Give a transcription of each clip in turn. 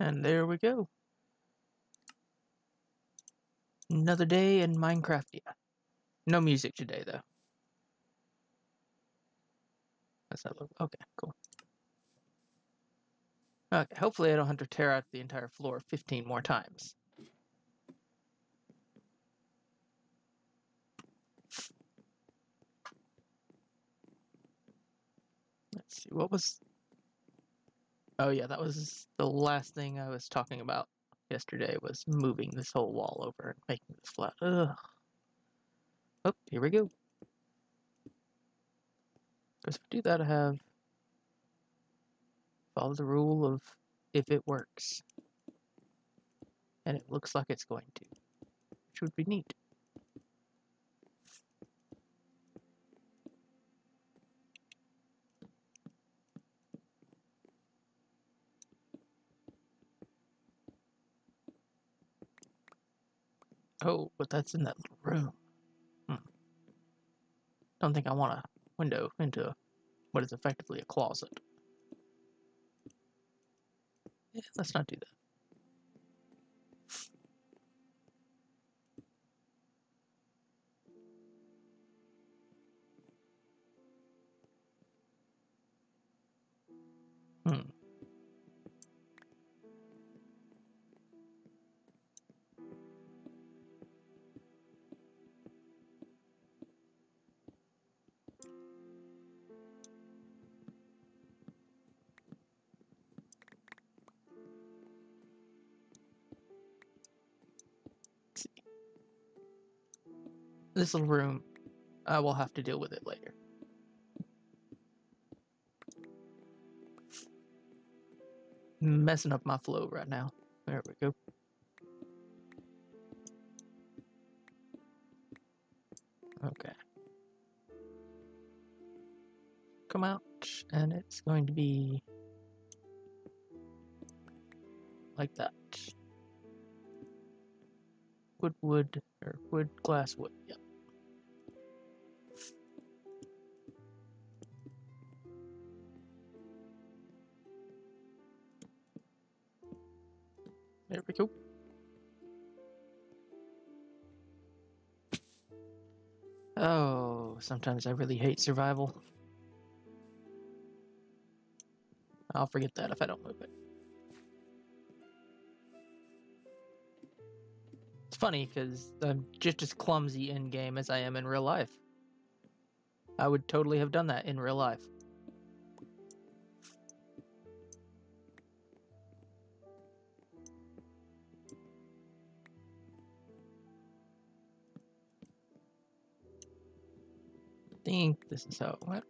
And there we go. Another day in Minecraft. Yeah. No music today, though. That's that look. Okay, cool. Okay, hopefully I don't have to tear out the entire floor 15 more times. Let's see, what was... Oh yeah, that was the last thing I was talking about yesterday, was moving this whole wall over and making this flat. Ugh. Oh, here we go. Because if I do that, I have follow the rule of if it works. And it looks like it's going to, which would be neat. Oh, but that's in that little room. Hmm. Don't think I want a window into what is effectively a closet. Yeah, let's not do that. Hmm. This little room, I will have to deal with it later. Messing up my flow right now. There we go. Okay. Come out, and it's going to be like that. Wood, wood, or wood, glass, wood. Sometimes I really hate survival. I'll forget that if I don't move it. It's funny because I'm just as clumsy in game as I am in real life. I would totally have done that in real life. Think this is how it went.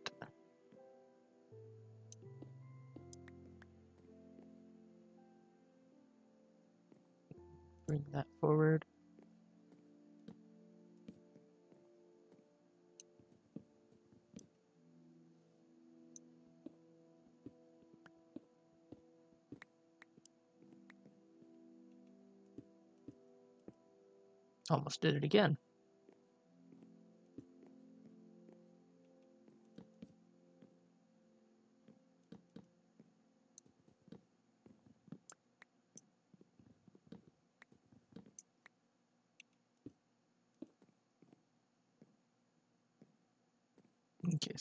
Bring that forward. Almost did it again.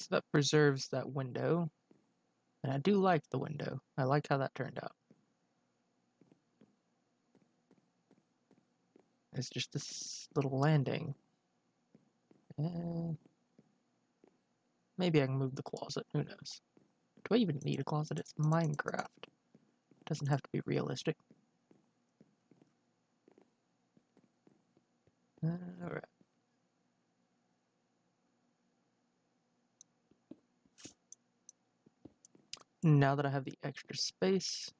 That preserves that window. And I do like the window. I like how that turned out. It's just this little landing. And maybe I can move the closet. Who knows? Do I even need a closet? It's Minecraft. It doesn't have to be realistic. Alright. Now that I have the extra space,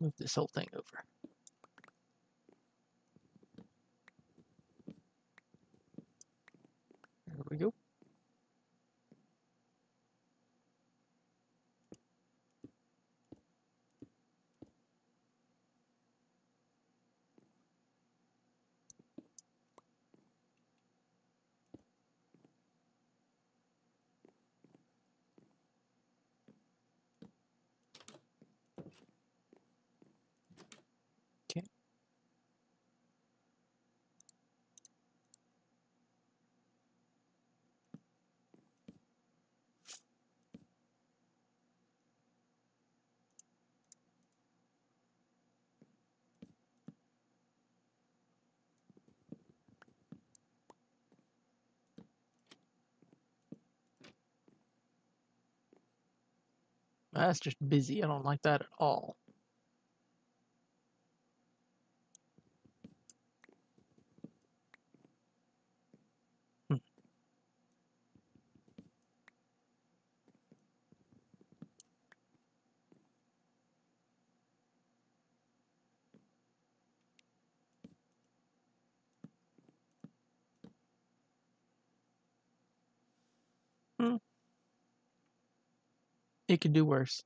move this whole thing over. There we go. That's just busy. I don't like that at all. Hmm. Hmm. It could do worse.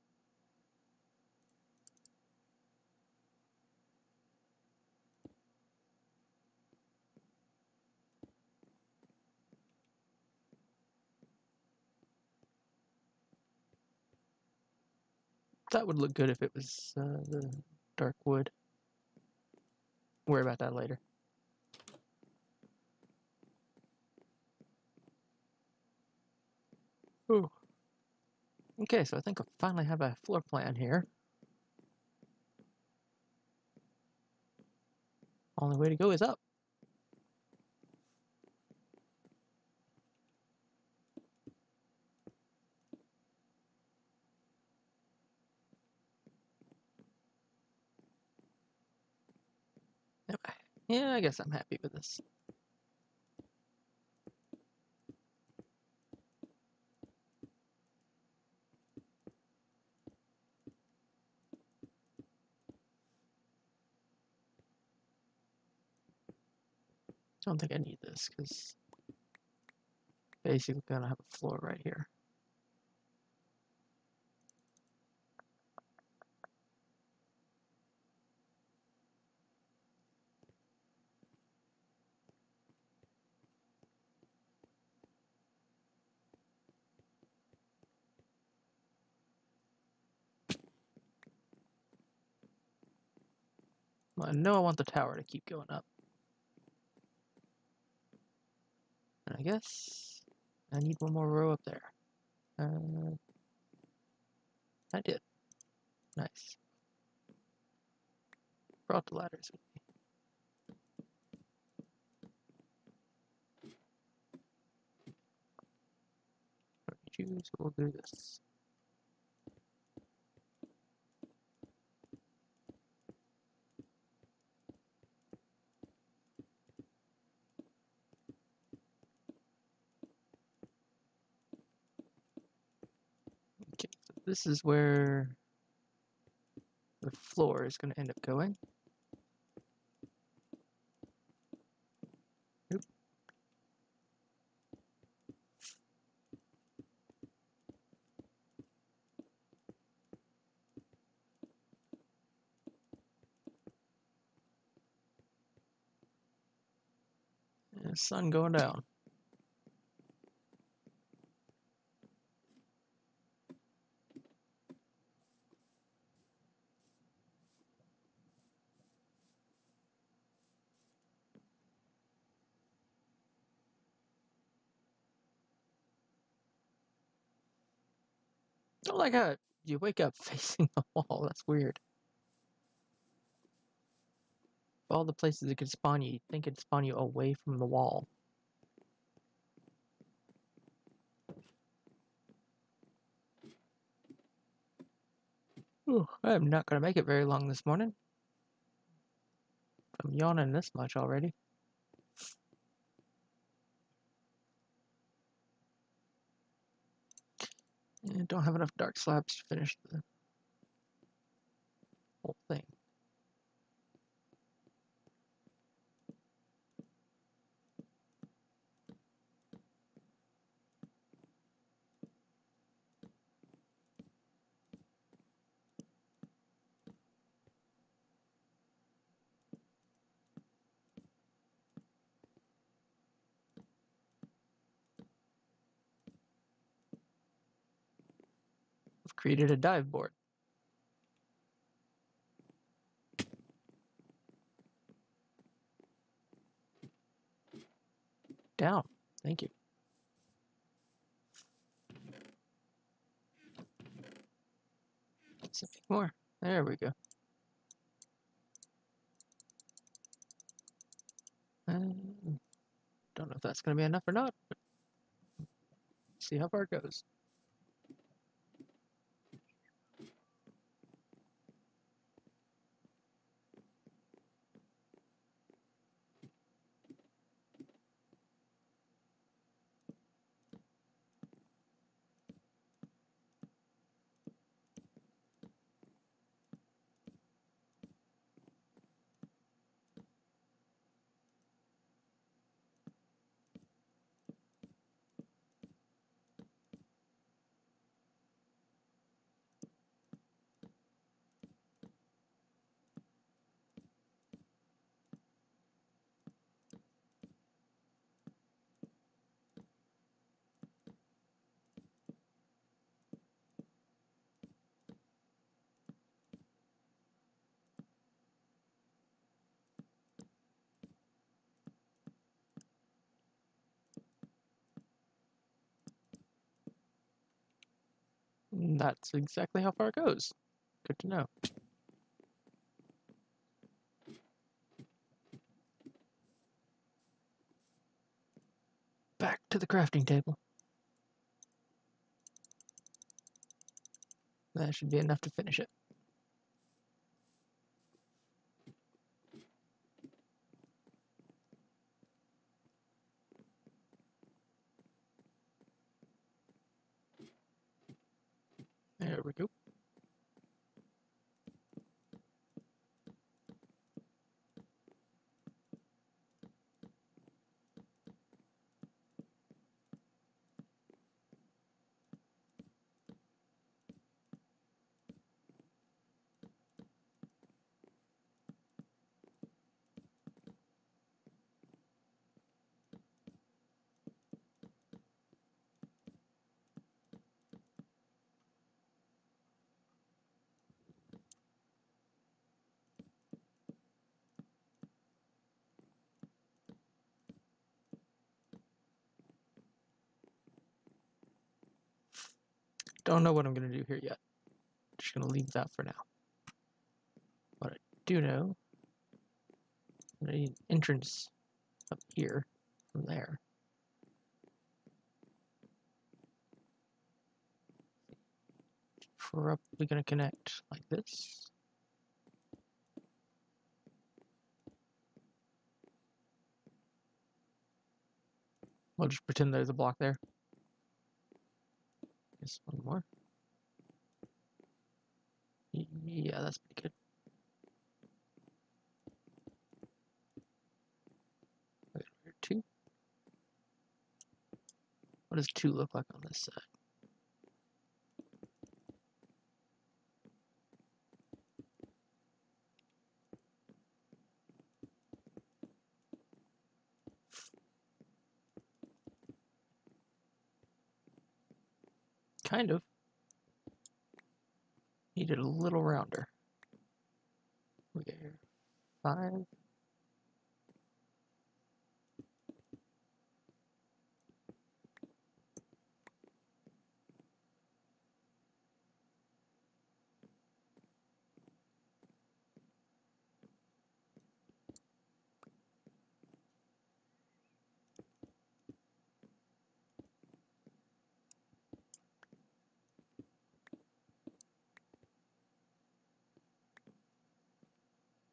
That would look good if it was uh, the dark wood. Worry about that later. Ooh. Okay, so I think I finally have a floor plan here. Only way to go is up. Yeah, I guess I'm happy with this. I don't think I need this because basically gonna have a floor right here. I know I want the tower to keep going up. And I guess I need one more row up there. Uh, I did. Nice. Brought the ladders with me. Choose, we'll do this. Okay, so this is where the floor is going to end up going. Oop. Sun going down. Don't like how you wake up facing the wall. That's weird. Of all the places it could spawn you, you'd think it'd spawn you away from the wall. Ooh, I am not going to make it very long this morning. I'm yawning this much already. And don't have enough dark slabs to finish the whole thing. I've created a dive board. Down. Thank you. Something more. There we go. Um, don't know if that's going to be enough or not, see how far it goes. And That's exactly how far it goes. Good to know. Back to the crafting table. That should be enough to finish it. There we go. I don't know what I'm going to do here yet. Just going to leave that for now. What I do know, I need an entrance up here from there. Probably going to connect like this. We'll just pretend there's a block there. Guess one more. Yeah, that's pretty good. Here, two. What does two look like on this side? Kind of. Need it a little rounder. We get here. Five.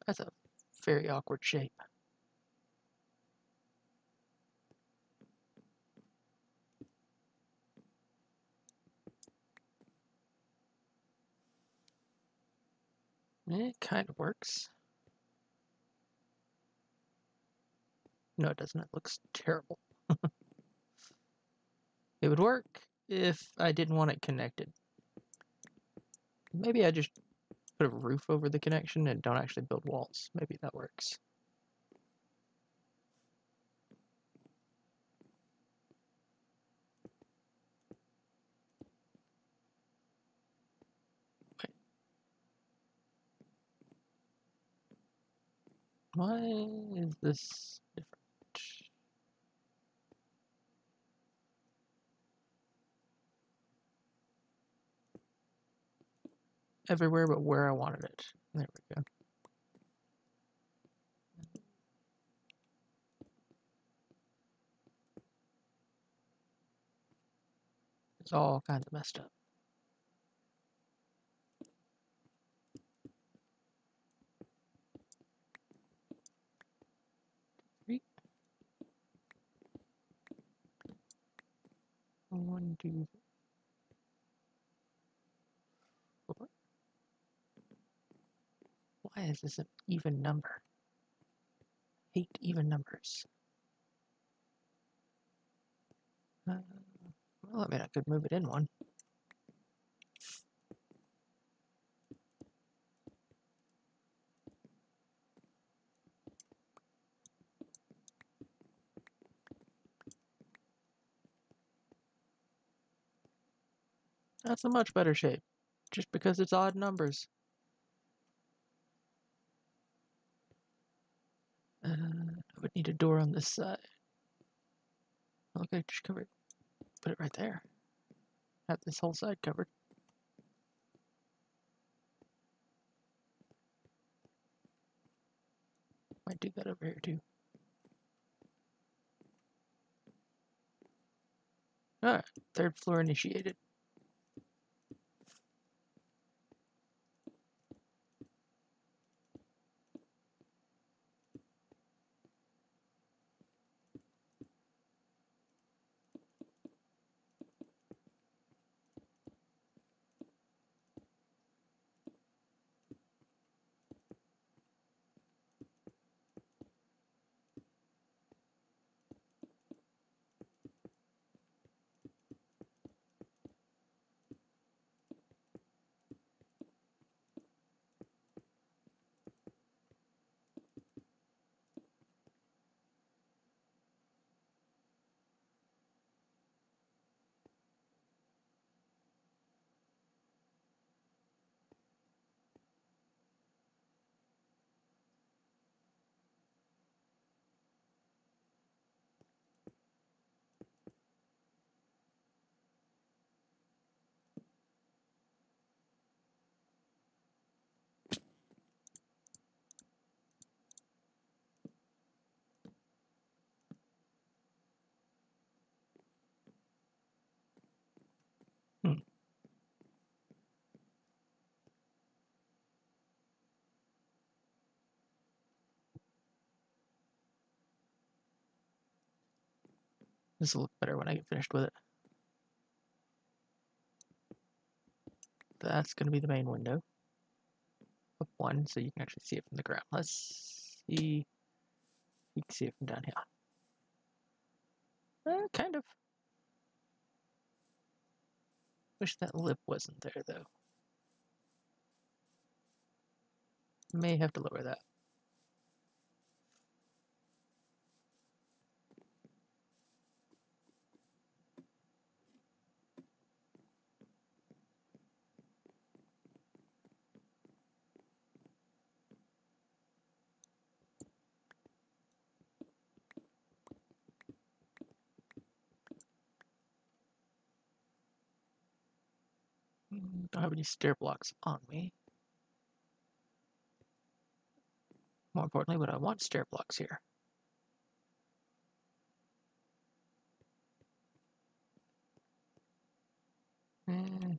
That's a very awkward shape. It kind of works. No, it doesn't. It looks terrible. it would work if I didn't want it connected. Maybe I just put a roof over the connection and don't actually build walls. Maybe that works. Why is this different? Everywhere but where I wanted it. There we go. It's all kinds of messed up. Three. One, two, Why is this an even number? Hate even numbers. Uh, well, I mean, I could move it in one. That's a much better shape, just because it's odd numbers. Uh, I would need a door on this side. Okay, just cover it. Put it right there. Have this whole side covered. Might do that over here too. Alright, third floor initiated. This will look better when I get finished with it. That's going to be the main window. Up one, so you can actually see it from the ground. Let's see. You can see it from down here. Uh, kind of. Wish that lip wasn't there, though. May have to lower that. Don't have any stair blocks on me. More importantly, would I want stair blocks here? Mm.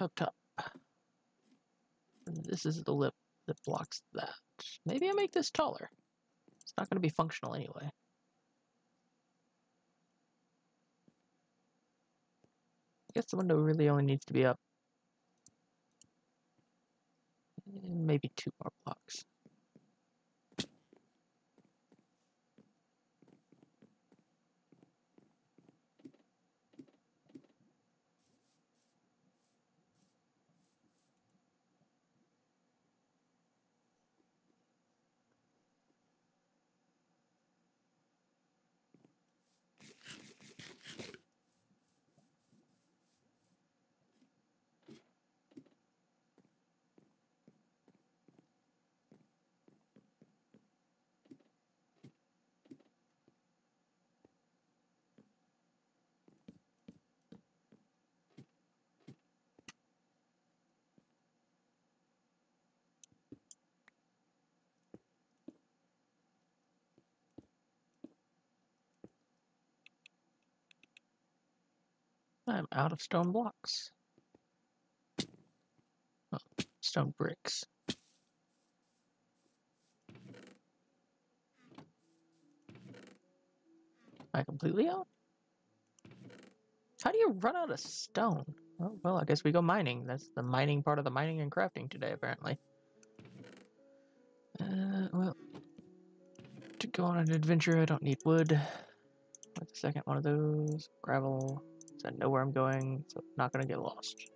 Up top. And This is the lip that blocks that. Maybe I make this taller. It's not going to be functional anyway. I guess the window really only needs to be up eh, maybe two more blocks. I'm out of stone blocks. Oh, stone bricks. Am I completely out? How do you run out of stone? Oh, well, I guess we go mining. That's the mining part of the mining and crafting today, apparently. Uh, well, to go on an adventure, I don't need wood. What's the second one of those? Gravel. I know where I'm going, so I'm not gonna get lost.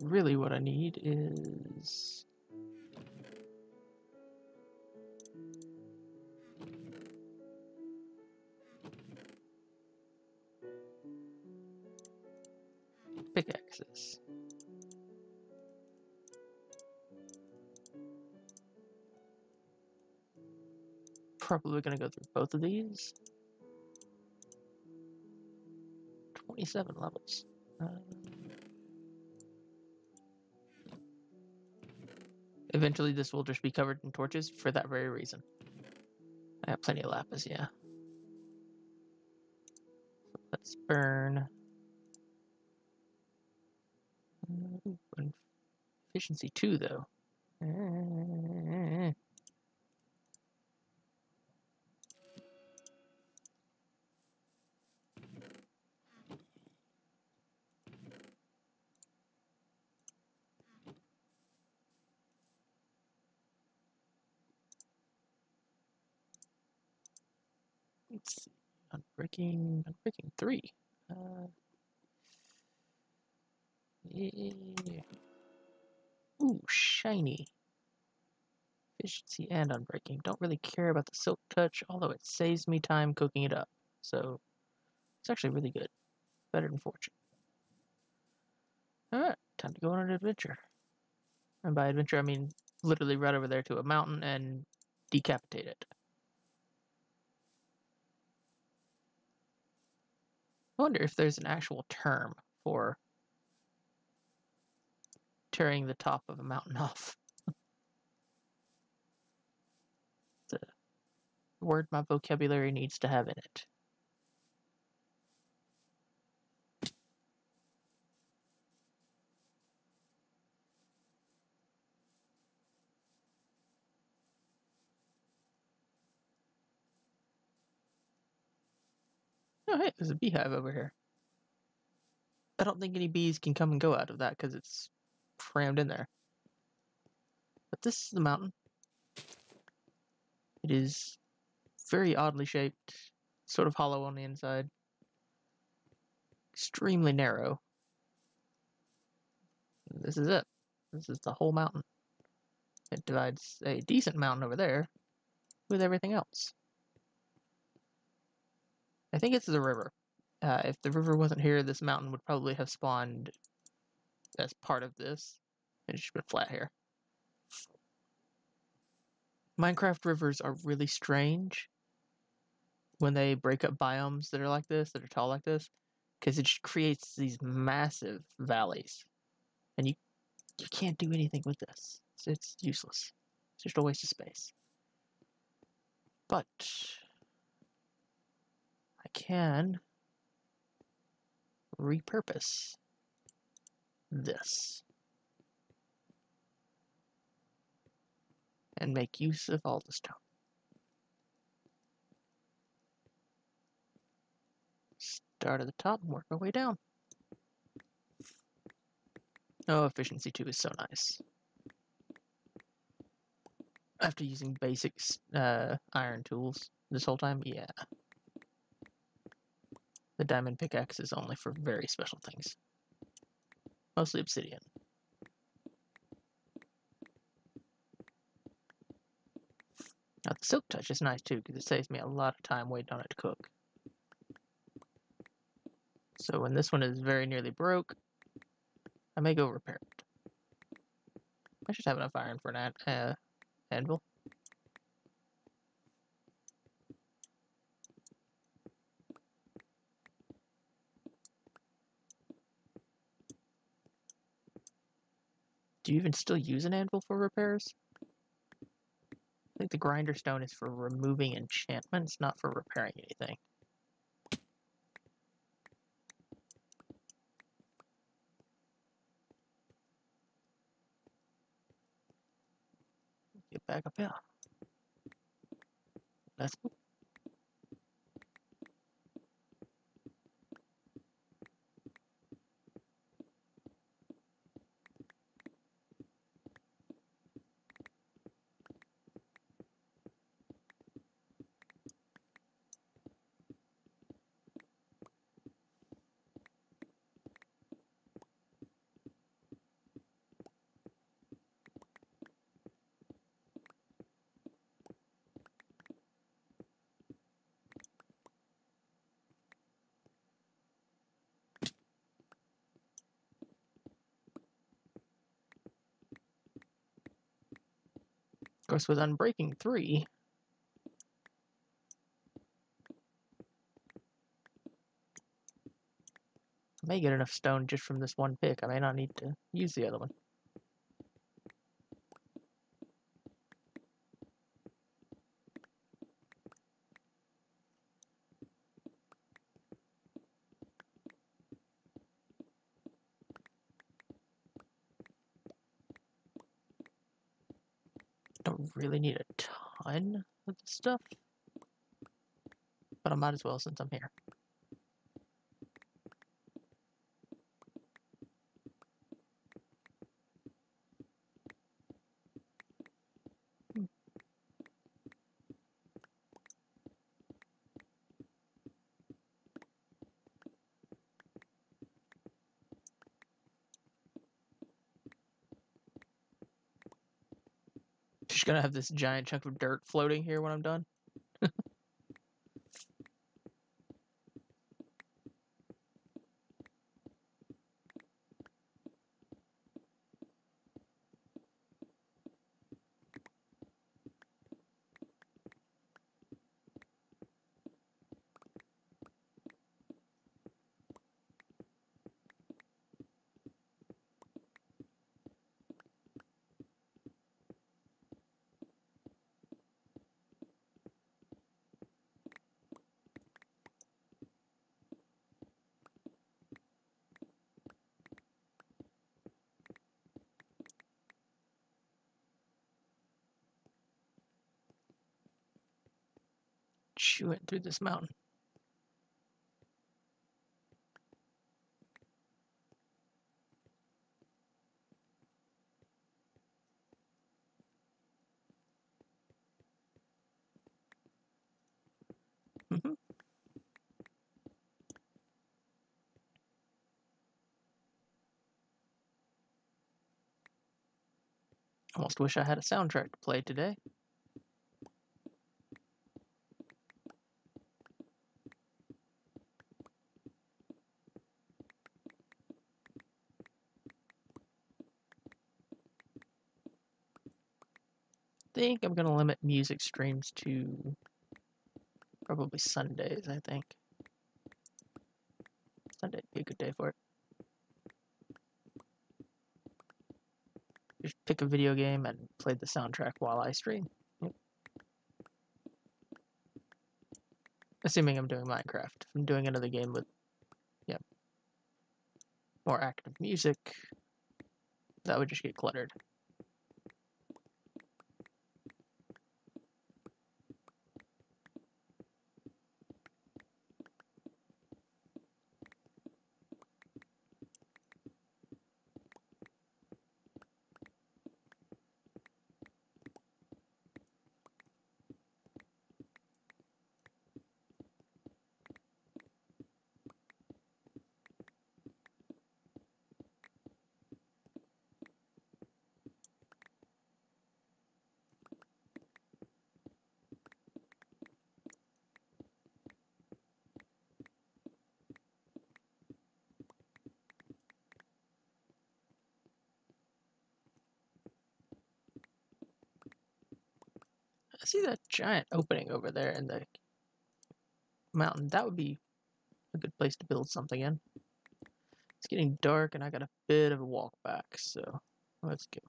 Really, what I need is pickaxes. Probably going to go through both of these. 27 levels. Uh, eventually, this will just be covered in torches for that very reason. I have plenty of lapis, yeah. Let's burn. Ooh, efficiency 2, though. Let's see. Unbreaking, unbreaking three. Uh, yeah. Ooh, shiny. Efficiency and unbreaking. Don't really care about the silk touch, although it saves me time cooking it up. So it's actually really good. Better than fortune. Alright, time to go on an adventure. And by adventure, I mean literally right over there to a mountain and decapitate it. I wonder if there's an actual term for tearing the top of a mountain off. the word my vocabulary needs to have in it. Oh, hey, there's a beehive over here. I don't think any bees can come and go out of that because it's crammed in there. But this is the mountain. It is very oddly shaped, sort of hollow on the inside, extremely narrow. This is it. This is the whole mountain. It divides a decent mountain over there with everything else. I think it's the river. Uh, if the river wasn't here, this mountain would probably have spawned as part of this. It's just been flat here. Minecraft rivers are really strange when they break up biomes that are like this, that are tall like this, because it just creates these massive valleys, and you you can't do anything with this. It's, it's useless. It's just a waste of space. But can repurpose this and make use of all the stone. Start at the top and work our way down. Oh, efficiency 2 is so nice. After using basic uh, iron tools this whole time, yeah. The diamond pickaxe is only for very special things. Mostly obsidian. Now the silk touch is nice too because it saves me a lot of time waiting on it to cook. So when this one is very nearly broke, I may go repair it. I should have enough iron for an uh, anvil. Do you even still use an anvil for repairs? I think the grinder stone is for removing enchantments, not for repairing anything. Get back up here. Let's go. course, with Unbreaking 3, I may get enough stone just from this one pick. I may not need to use the other one. Don't really need a ton of the stuff, but I might as well since I'm here. Gonna have this giant chunk of dirt floating here when I'm done. Chewing through this mountain. Mhm. Almost wish I had a soundtrack to play today. Think I'm gonna limit music streams to probably Sundays, I think. Sunday'd be a good day for it. Just pick a video game and play the soundtrack while I stream. Assuming I'm doing Minecraft. If I'm doing another game with, yep, more active music, that would just get cluttered. I see that giant opening over there in the mountain. That would be a good place to build something in. It's getting dark and I got a bit of a walk back, so let's go.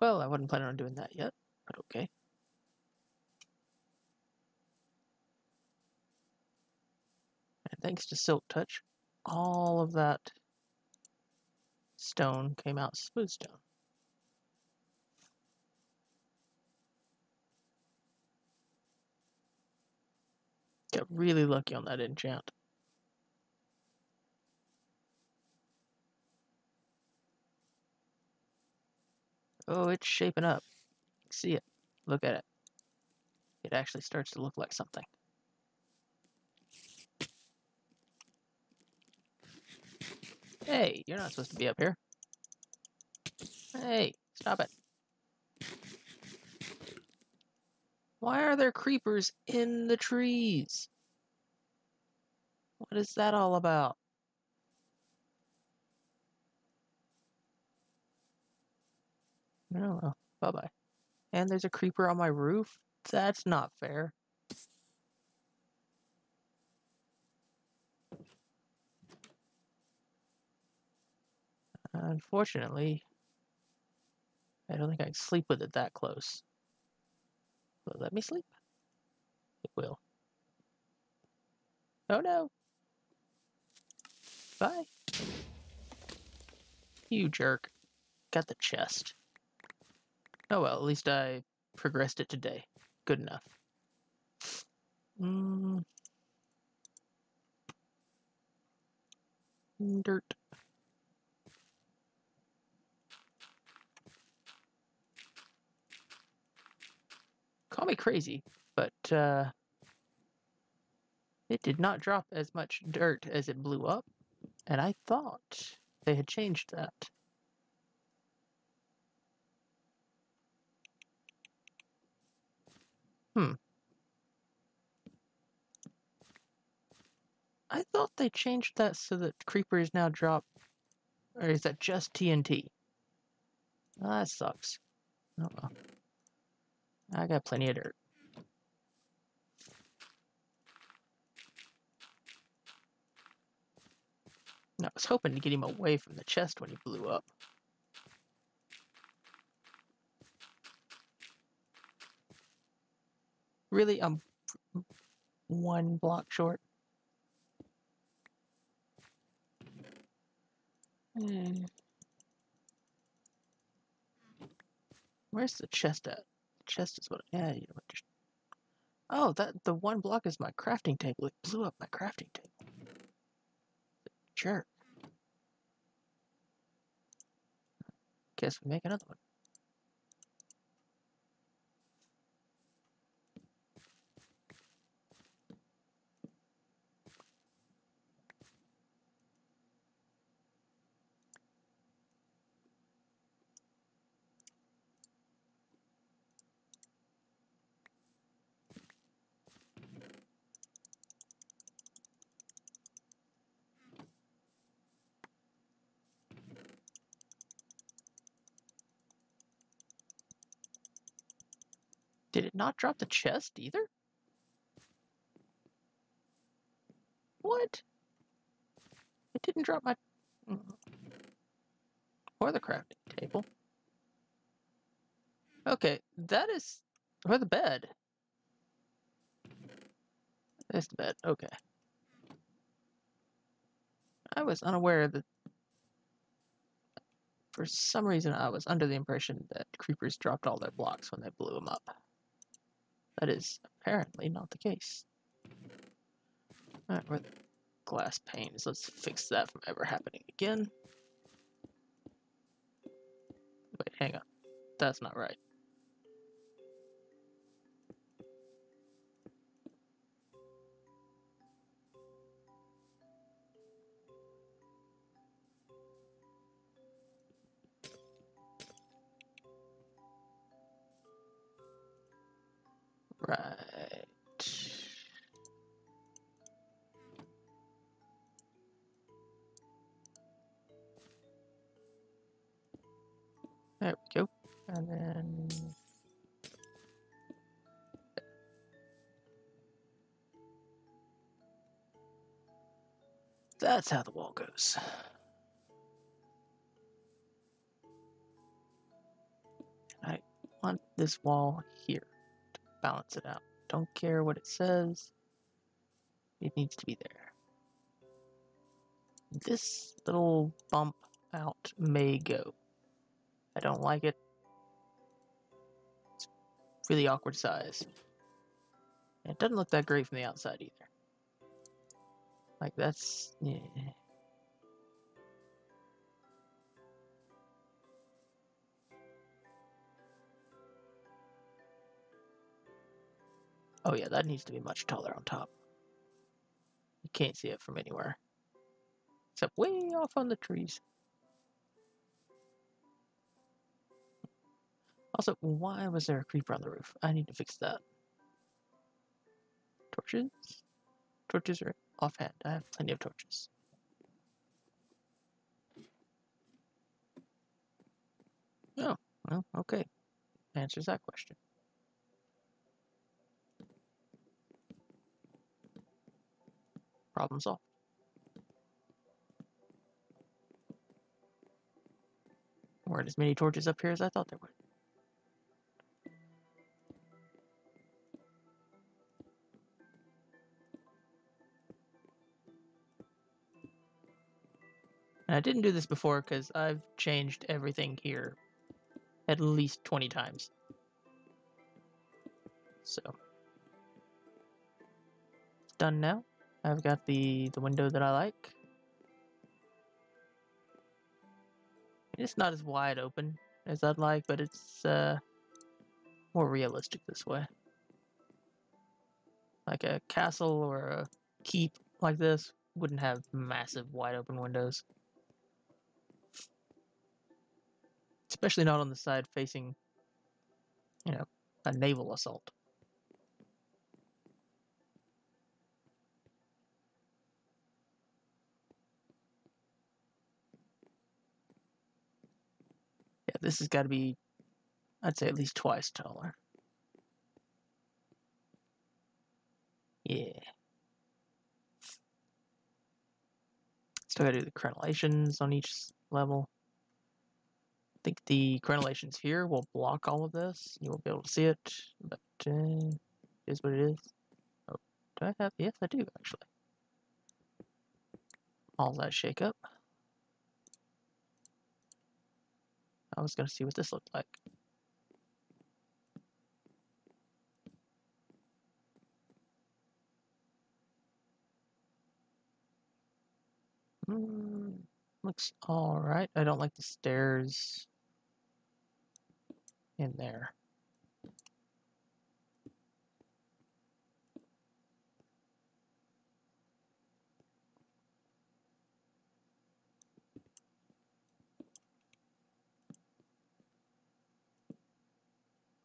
Well, I wasn't planning on doing that yet, but okay. And thanks to Silk Touch, all of that stone came out smooth stone. Got really lucky on that enchant. Oh, it's shaping up. See it. Look at it. It actually starts to look like something. Hey, you're not supposed to be up here. Hey, stop it. Why are there creepers in the trees? What is that all about? Oh well, bye bye. And there's a creeper on my roof? That's not fair. Unfortunately, I don't think I can sleep with it that close. Will let me sleep? It will. Oh no! Bye! You jerk. Got the chest. Oh well, at least I progressed it today. Good enough. Mm. Dirt. Call me crazy, but uh, it did not drop as much dirt as it blew up, and I thought they had changed that. Hmm. I thought they changed that so that creepers now drop, or is that just TNT? Oh, that sucks. Oh well. I got plenty of dirt. I was hoping to get him away from the chest when he blew up. Really, I'm one block short. Hmm. Where's the chest at? The chest is what. Yeah, you know, just. Oh, that the one block is my crafting table. It blew up my crafting table. Jerk. Guess we make another one. Not drop the chest either? What? It didn't drop my... Mm. Or the crafting table. Okay, that is... Or the bed. There's the bed, okay. I was unaware that... For some reason, I was under the impression that creepers dropped all their blocks when they blew them up. That is apparently not the case. Alright, glass panes. Let's fix that from ever happening again. Wait, hang on. That's not right. Right. There we go. And then... That's how the wall goes. I want this wall here balance it out. Don't care what it says. It needs to be there. This little bump out may go. I don't like it. It's really awkward size. And it doesn't look that great from the outside either. Like that's yeah. Oh yeah, that needs to be much taller on top. You can't see it from anywhere. Except way off on the trees. Also, why was there a creeper on the roof? I need to fix that. Torches? Torches are offhand. I have plenty of torches. Oh, well, okay. Answers that question. Problem solved. weren't as many torches up here as I thought there would. And I didn't do this before because I've changed everything here at least 20 times. So, it's done now. I've got the, the window that I like. It's not as wide open as I'd like, but it's uh, more realistic this way. Like a castle or a keep like this wouldn't have massive wide open windows. Especially not on the side facing, you know, a naval assault. This has got to be, I'd say at least twice taller. Yeah. Still got to do the crenellations on each level. I think the crenellations here will block all of this. You won't be able to see it, but uh, it is what it is. Oh, do I have? Yes, I do actually. All that shake up. I was going to see what this looked like. Mm, looks alright. I don't like the stairs in there.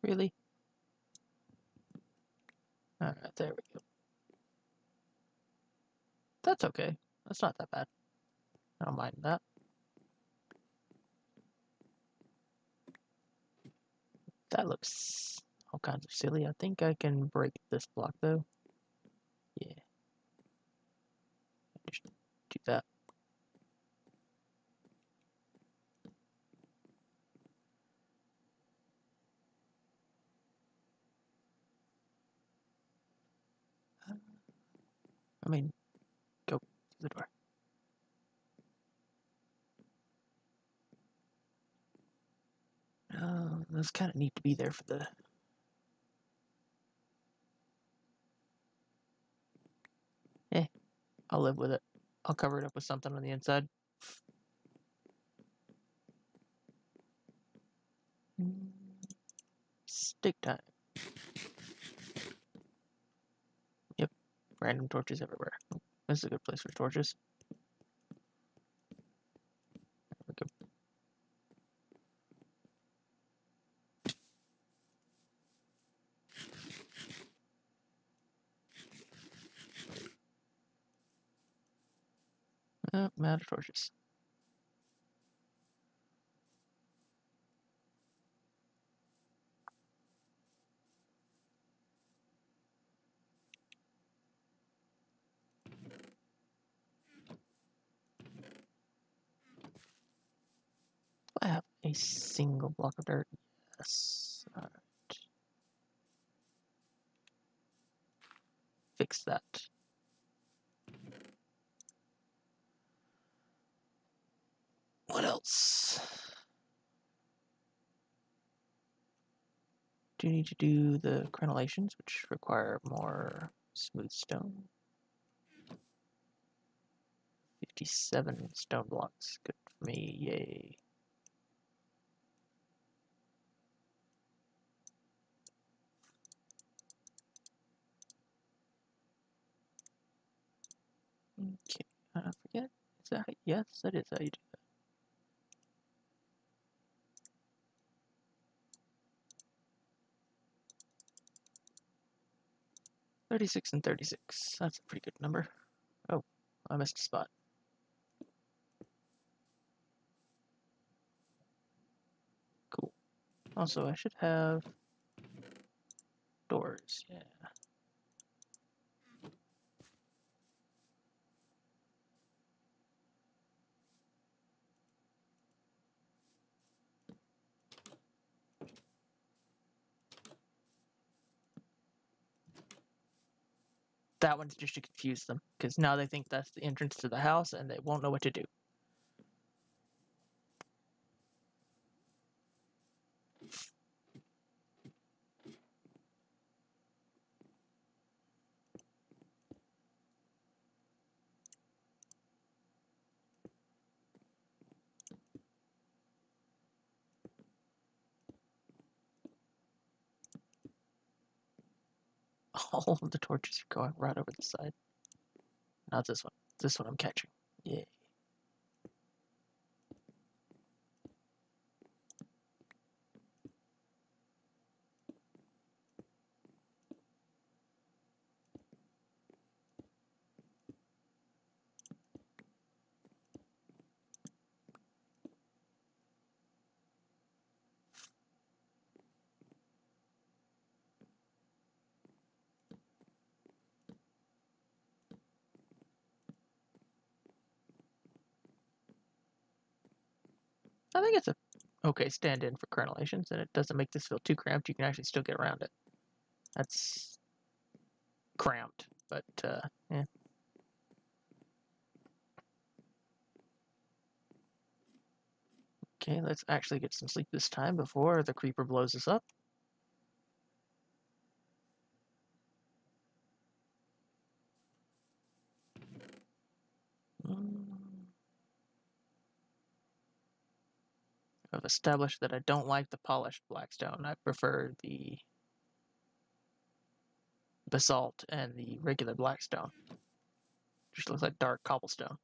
Really? Alright, there we go. That's okay. That's not that bad. I don't mind that. That looks all kinds of silly. I think I can break this block though. Yeah. Just do that. I mean, go to the door. Oh, those kind of need to be there for the. Eh, I'll live with it. I'll cover it up with something on the inside. Mm, Stick time. Yep, random torches everywhere. This is a good place for torches. There we go. Oh, I'm out of torches. I have a single block of dirt. Yes. Alright. Fix that. What else? Do you need to do the crenellations, which require more smooth stone. 57 stone blocks. Good for me. Yay. Okay, I forget. Is that how- yes, that is how you do that. Thirty-six and thirty-six. That's a pretty good number. Oh, I missed a spot. Cool. Also, I should have doors. Yeah. That one's just to confuse them because now they think that's the entrance to the house and they won't know what to do. All of the torches are going right over the side. Not this one. This one I'm catching. Yay. I think it's a okay stand-in for crenellations, and it doesn't make this feel too cramped. You can actually still get around it. That's cramped, but uh, yeah. Okay, let's actually get some sleep this time before the creeper blows us up. I've established that I don't like the polished blackstone. I prefer the basalt and the regular blackstone. Just looks like dark cobblestone.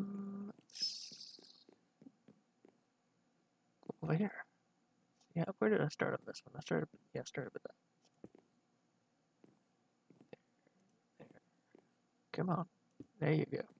Mm, over here. Yeah, where did I start on this one? I started, yeah, I started with that. There. Come on. There you go.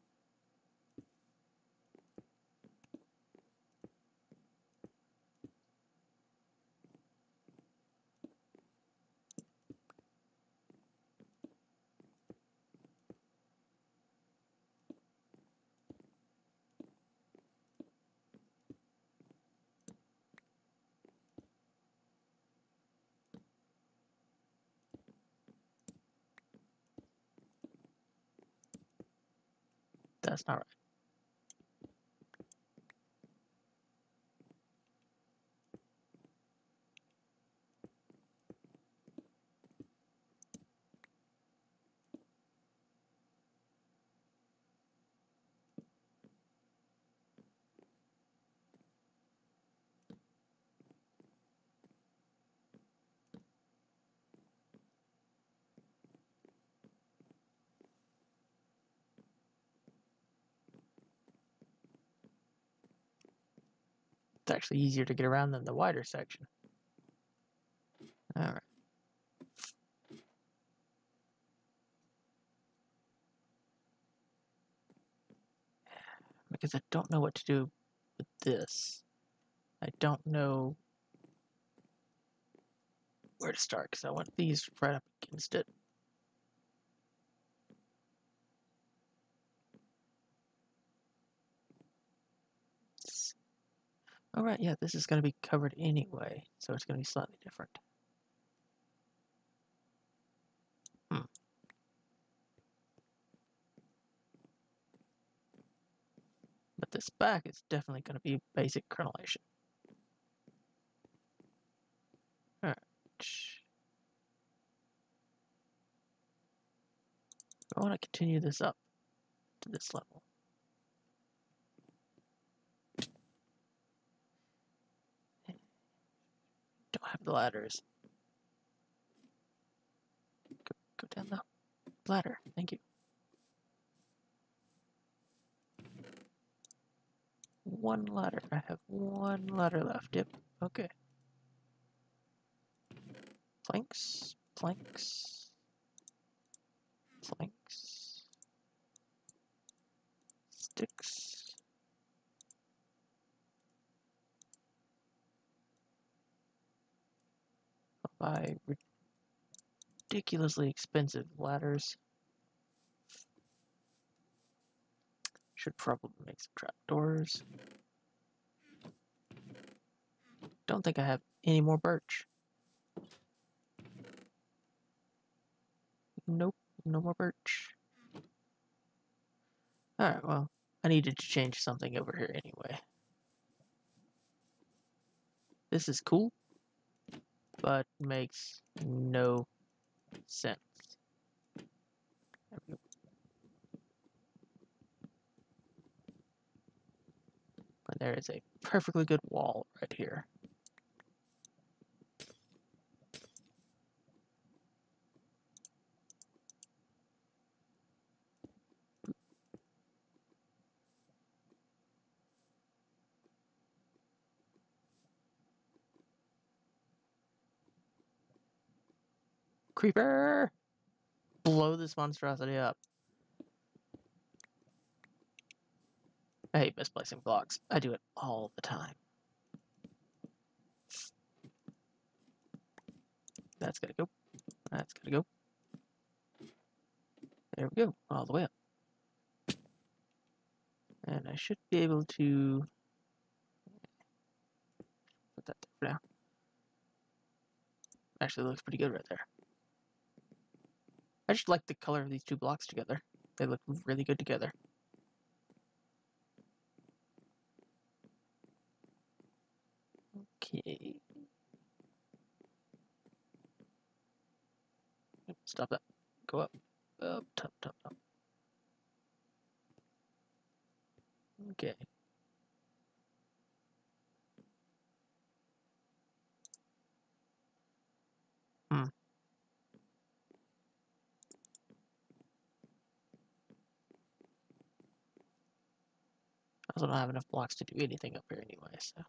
That's not right. It's actually easier to get around than the wider section. All right. Because I don't know what to do with this. I don't know where to start because I want these right up against it. All right, yeah, this is going to be covered anyway, so it's going to be slightly different. Hmm. But this back is definitely going to be basic crenellation. Alright. I want to continue this up to this level. Don't have the ladders. Go, go down the ladder. Thank you. One ladder. I have one ladder left. Yep. Okay. Planks. Planks. Planks. Sticks. Buy ridiculously expensive ladders. Should probably make some trapdoors. Don't think I have any more birch. Nope, no more birch. Alright, well, I needed to change something over here anyway. This is cool, but makes no sense. And there is a perfectly good wall right here. Creeper! Blow this monstrosity up. I hate misplacing blocks. I do it all the time. That's gotta go. That's gotta go. There we go, all the way up. And I should be able to put that there for now. Actually looks pretty good right there. I just like the color of these two blocks together. They look really good together. Okay. Stop that. Go up. Up, top, top, top. Okay. Hmm. I also don't have enough blocks to do anything up here anyway, so.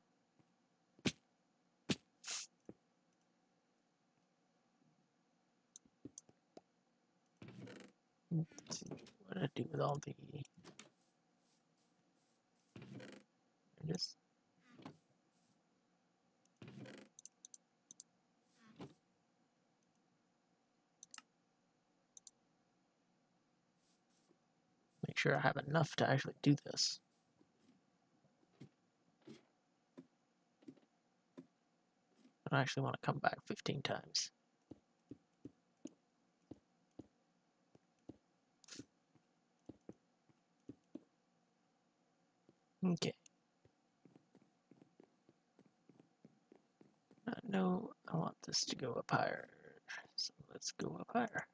Let's see, what I do with all the... Just... Make sure I have enough to actually do this. I actually want to come back 15 times. Okay. Uh, no, I want this to go up higher. So let's go up higher.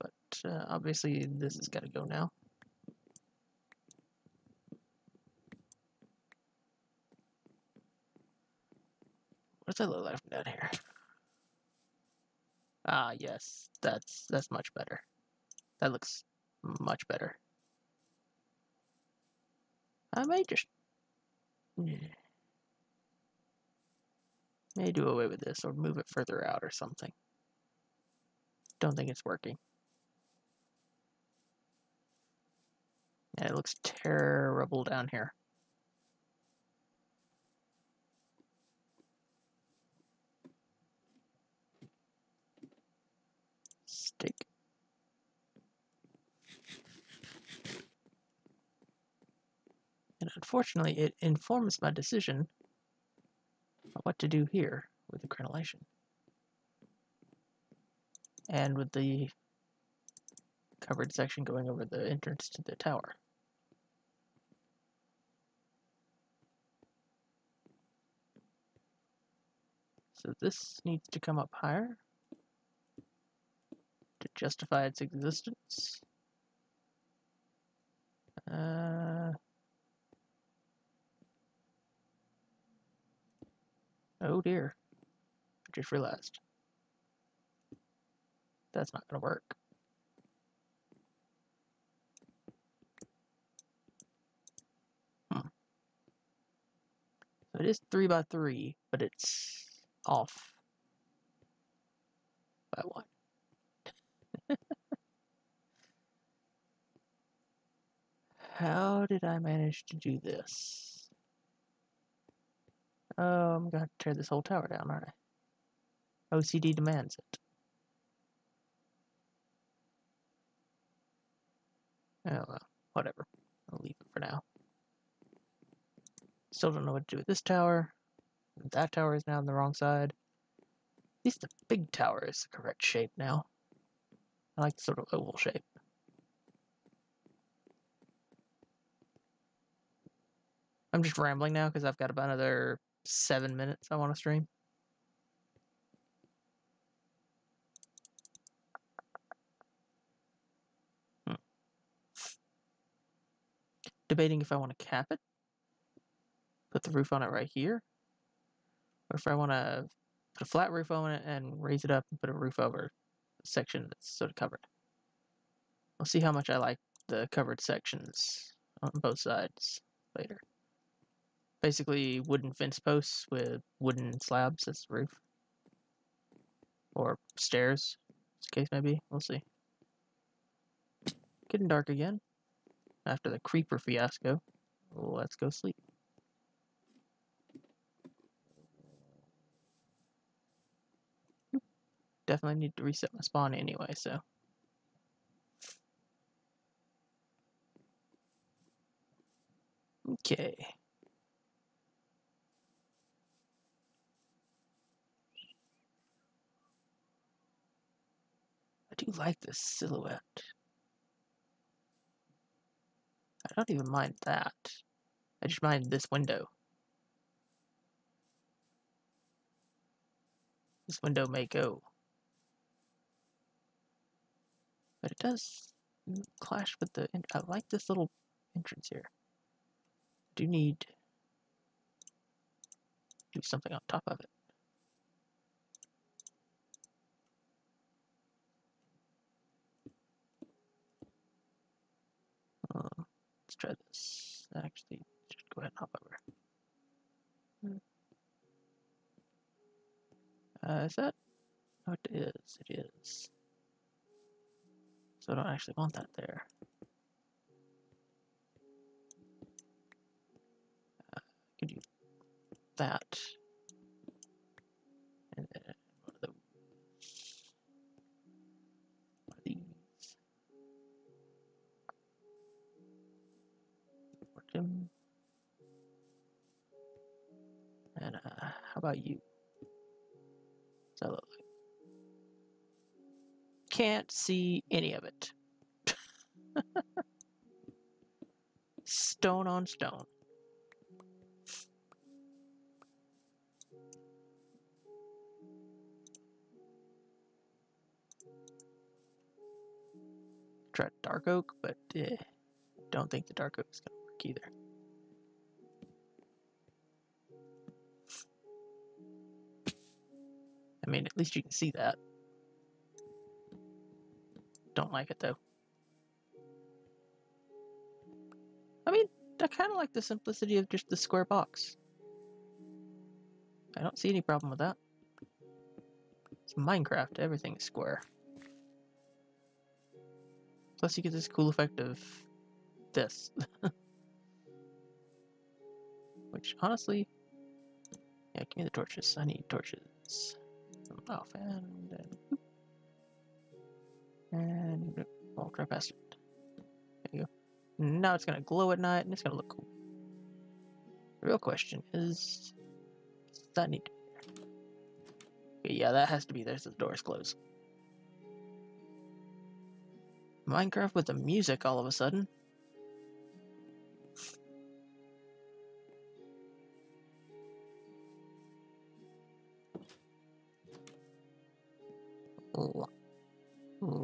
But uh, obviously this has got to go now. What does that look like from down here? Ah, yes, that's that's much better. That looks much better. I may just may do away with this or move it further out or something. Don't think it's working. And it looks terrible down here. Stick. And unfortunately, it informs my decision on what to do here with the crenellation and with the covered section going over the entrance to the tower. So this needs to come up higher to justify its existence. Uh, oh dear, I just realized. That's not going to work. Hmm. So it is 3 by 3 but it's off by 1. How did I manage to do this? Oh, I'm going to tear this whole tower down, aren't I? OCD demands it. Oh, well, whatever. I'll leave it for now. Still don't know what to do with this tower. That tower is now on the wrong side. At least the big tower is the correct shape now. I like the sort of oval shape. I'm just rambling now because I've got about another seven minutes I want to stream. Hmm. Debating if I want to cap it, put the roof on it right here, or if I want to put a flat roof on it and raise it up and put a roof over section that's sort of covered. We'll see how much I like the covered sections on both sides later basically wooden fence posts with wooden slabs as the roof. Or stairs, as the case may be. We'll see. Getting dark again. After the creeper fiasco. Let's go sleep. Definitely need to reset my spawn anyway, so. Okay. I do like this silhouette. I don't even mind that. I just mind this window. This window may go. But it does clash with the... I like this little entrance here. I do need do something on top of it. Try this. Actually, just go ahead and hop over. Uh, is that? Oh, it is. It is. So I don't actually want that there. Uh, could do that. How about you? What's that look like? Can't see any of it. stone on stone. Try dark oak, but eh, don't think the dark oak is gonna work either. I mean, at least you can see that. Don't like it though. I mean, I kind of like the simplicity of just the square box. I don't see any problem with that. It's Minecraft, everything is square. Plus you get this cool effect of this. Which, honestly, yeah, give me the torches. I need torches. Off and and, past it. There you go. Now it's gonna glow at night and it's gonna look cool. The real question is, does that need? Okay, yeah, that has to be there so the door's closed. Minecraft with the music all of a sudden.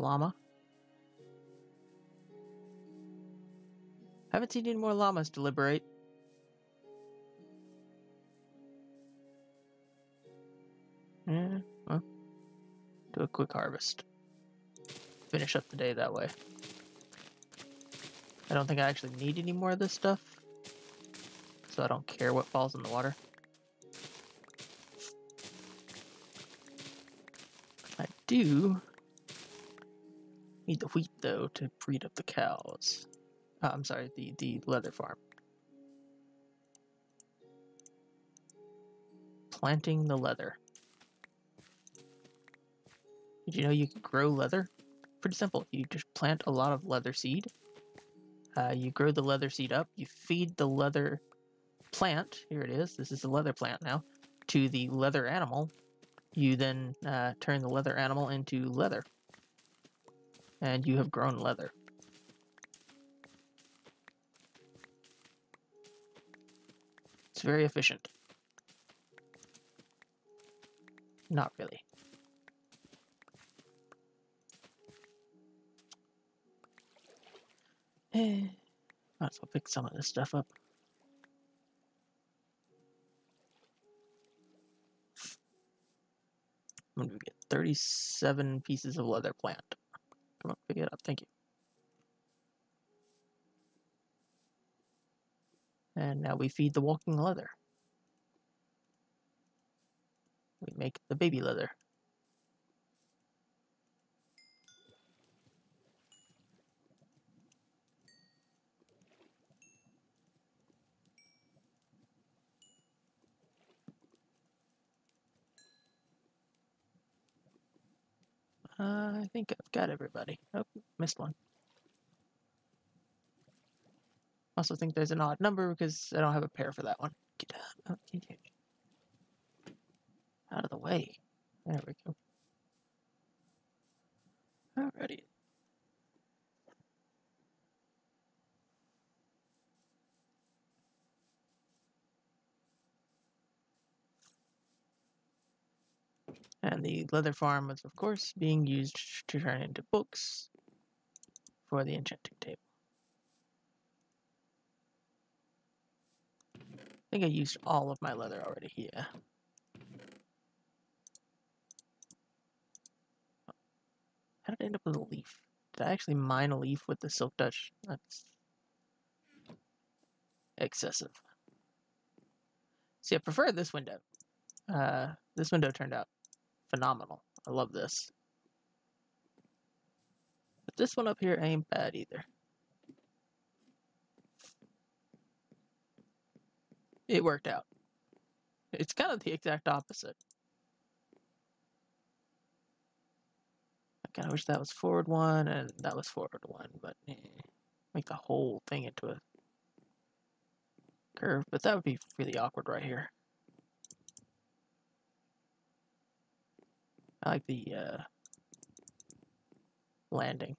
Llama. Haven't seen any more llamas to liberate. Yeah, well, do a quick harvest. Finish up the day that way. I don't think I actually need any more of this stuff. So I don't care what falls in the water. I do need the wheat though to breed up the cows. Uh, I'm sorry, the, the leather farm. Planting the leather. Did you know you can grow leather? Pretty simple. You just plant a lot of leather seed. Uh, you grow the leather seed up. You feed the leather plant. Here it is. This is the leather plant now. To the leather animal. You then uh, turn the leather animal into leather. And you have grown leather. It's very efficient. Not really. Eh, might as well pick some of this stuff up. I'm gonna get 37 pieces of leather plant. On, pick it up. Thank you. And now we feed the walking leather. We make the baby leather. Uh, I think I've got everybody. Oh, missed one. Also think there's an odd number because I don't have a pair for that one. Get out, oh, out of the way. There we go. Alrighty. And the leather farm was, of course, being used to turn into books for the enchanting table. I think I used all of my leather already here. How did I end up with a leaf? Did I actually mine a leaf with the silk touch? That's excessive. See, I prefer this window. Uh, this window turned out phenomenal. I love this. But this one up here ain't bad either. It worked out. It's kind of the exact opposite. I kind of wish that was forward one and that was forward one, but eh, make the whole thing into a curve. But that would be really awkward right here. I like the uh, landing.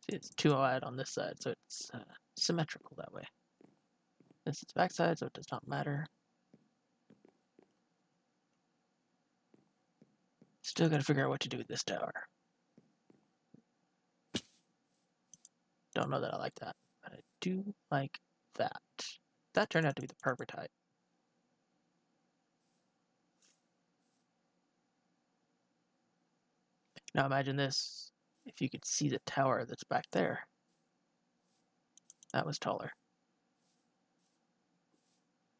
See, it's too wide on this side, so it's uh, symmetrical that way. This is backside, so it does not matter. Still gotta figure out what to do with this tower. Don't know that I like that, but I do like that. That turned out to be the perfect height. Now imagine this, if you could see the tower that's back there. That was taller.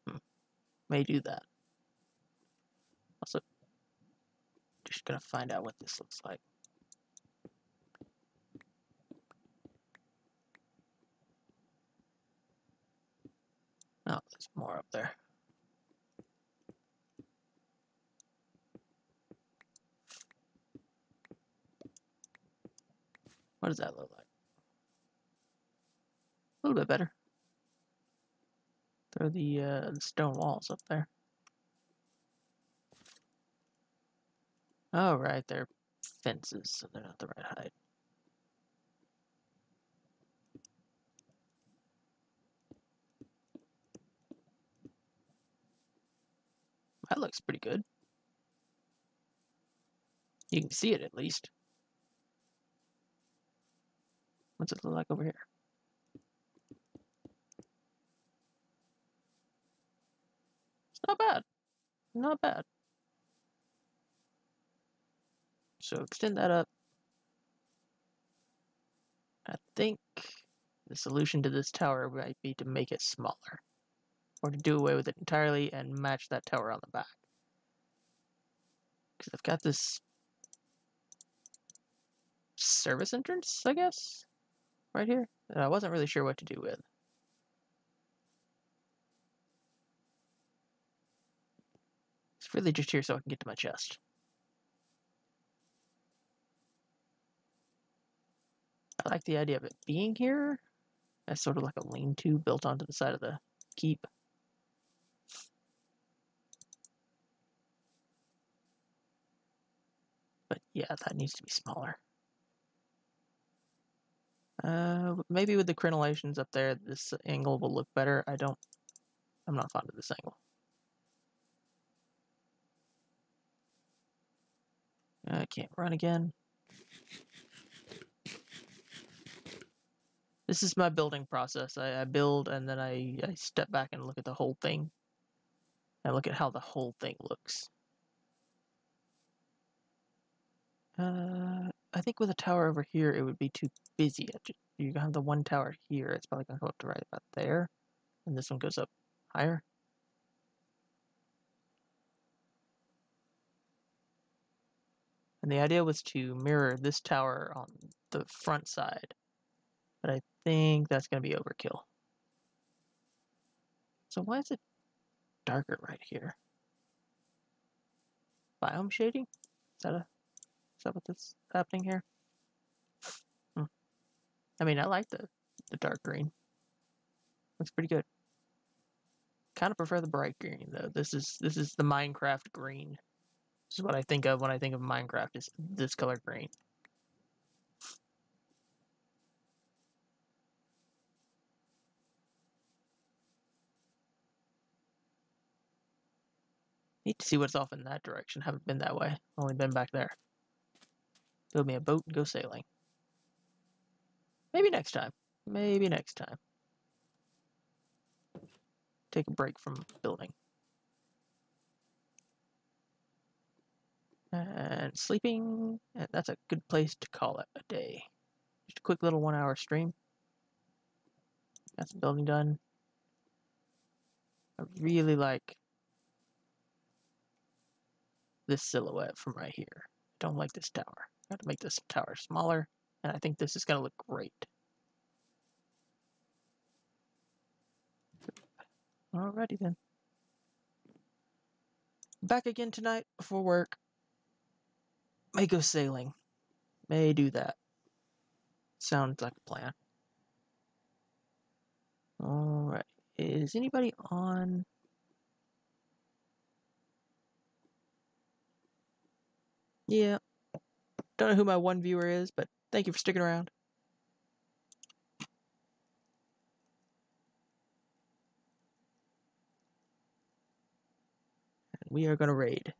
Hmm. May do that. Also, just gonna find out what this looks like. Oh, there's more up there. What does that look like? A little bit better. Throw the, uh, the stone walls up there. Oh, right, they're fences, so they're not the right height. That looks pretty good. You can see it at least. What's it look like over here? It's not bad. Not bad. So extend that up. I think the solution to this tower might be to make it smaller. Or to do away with it entirely and match that tower on the back. Because I've got this service entrance, I guess, right here, that I wasn't really sure what to do with. It's really just here so I can get to my chest. I like the idea of it being here as sort of like a lean-to built onto the side of the keep. But yeah, that needs to be smaller. Uh, maybe with the crenellations up there, this angle will look better. I don't, I'm not fond of this angle. I can't run again. This is my building process. I, I build and then I, I step back and look at the whole thing. I look at how the whole thing looks. Uh, I think with a tower over here, it would be too busy. You have the one tower here. It's probably going to go up to right about there. And this one goes up higher. And the idea was to mirror this tower on the front side. But I think that's going to be overkill. So why is it darker right here? Biome shading? Is that a is that what's happening here? Hmm. I mean, I like the, the dark green. Looks pretty good. Kind of prefer the bright green though. This is this is the Minecraft green. This is what I think of when I think of Minecraft is this color green. Need to see what's off in that direction. Haven't been that way. Only been back there. Build me a boat and go sailing. Maybe next time. Maybe next time. Take a break from building. And sleeping, and that's a good place to call it a day. Just a quick little one hour stream. Got some building done. I really like this silhouette from right here. I don't like this tower. Got to make this tower smaller, and I think this is going to look great. Alrighty then. Back again tonight before work. May go sailing. May do that. Sounds like a plan. Alright. Is anybody on Yeah. Don't know who my one viewer is, but thank you for sticking around. And we are going to raid.